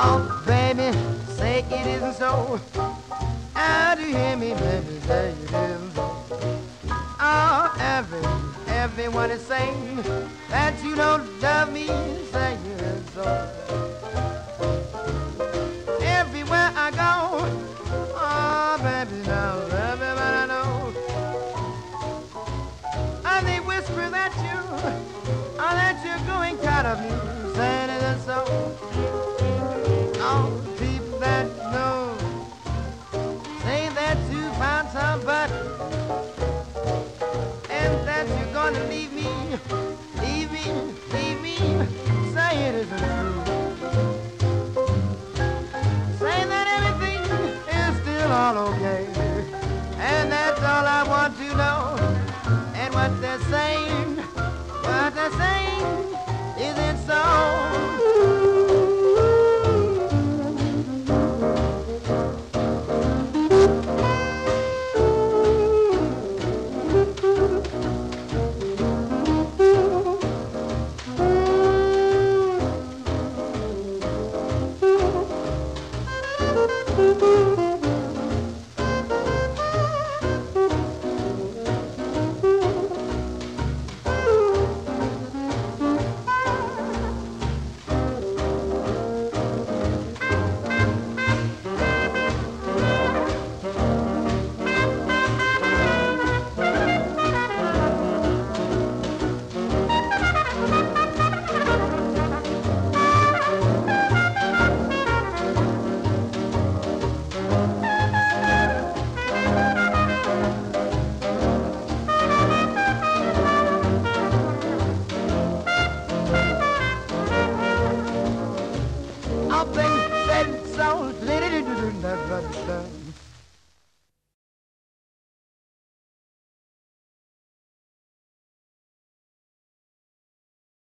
Oh, baby, say it isn't so. How do you hear me, baby? Say you do. Oh, every, everyone is saying that you don't love me. Say it isn't So. Everywhere I go, oh, baby, now everybody I know. And they whisper that you, oh, that you're going tired of me. Say it isn't so. Gonna leave me, leave me, leave me. Say it isn't true. Say that everything is still all okay, and that's all I want to know. And what they're saying, what they're saying? Something said so.